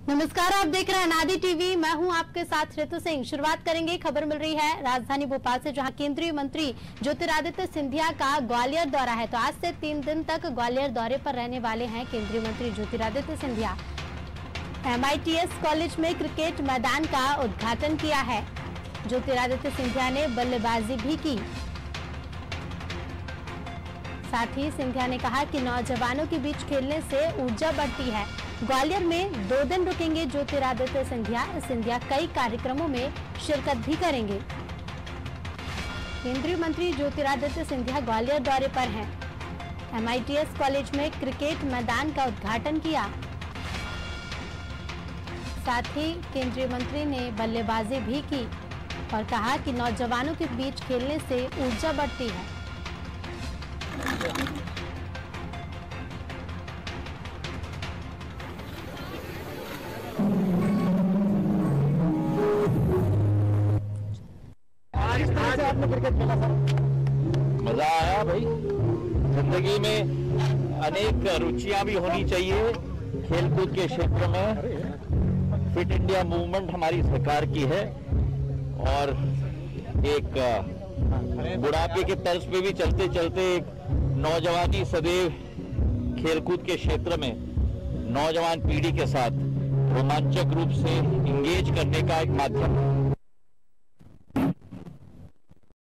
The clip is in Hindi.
नमस्कार, आप देख रहे हैं नादी टीवी। मैं हूँ आपके साथ ऋतु सिंह। शुरुआत करेंगे, खबर मिल रही है राजधानी भोपाल से, जहाँ केंद्रीय मंत्री ज्योतिरादित्य सिंधिया का ग्वालियर दौरा है। तो आज से तीन दिन तक ग्वालियर दौरे पर रहने वाले हैं केंद्रीय मंत्री ज्योतिरादित्य सिंधिया। एमआईटीएस कॉलेज में क्रिकेट मैदान का उद्घाटन किया है। ज्योतिरादित्य सिंधिया ने बल्लेबाजी भी की। साथ ही सिंधिया ने कहा कि नौजवानों के बीच खेलने से ऊर्जा बढ़ती है। ग्वालियर में दो दिन रुकेंगे ज्योतिरादित्य सिंधिया। सिंधिया कई कार्यक्रमों में शिरकत भी करेंगे। केंद्रीय मंत्री ज्योतिरादित्य सिंधिया ग्वालियर दौरे पर हैं। एमआईटीएस कॉलेज में क्रिकेट मैदान का उद्घाटन किया। साथ ही केंद्रीय मंत्री ने बल्लेबाजी भी की और कहा कि नौजवानों के बीच खेलने से ऊर्जा बढ़ती है। मज़ा आया भाई। ज़िंदगी में अनेक रुचियाँ भी होनी चाहिए खेलकूद के क्षेत्र में। फिट इंडिया मूवमेंट हमारी सरकार की है और एक बुढ़ापे के तर्ज पे भी चलते चलते एक नौजवानी सदैव खेलकूद के क्षेत्र में नौजवान पीढ़ी के साथ रोमांचक रूप से इंगेज करने का एक माध्यम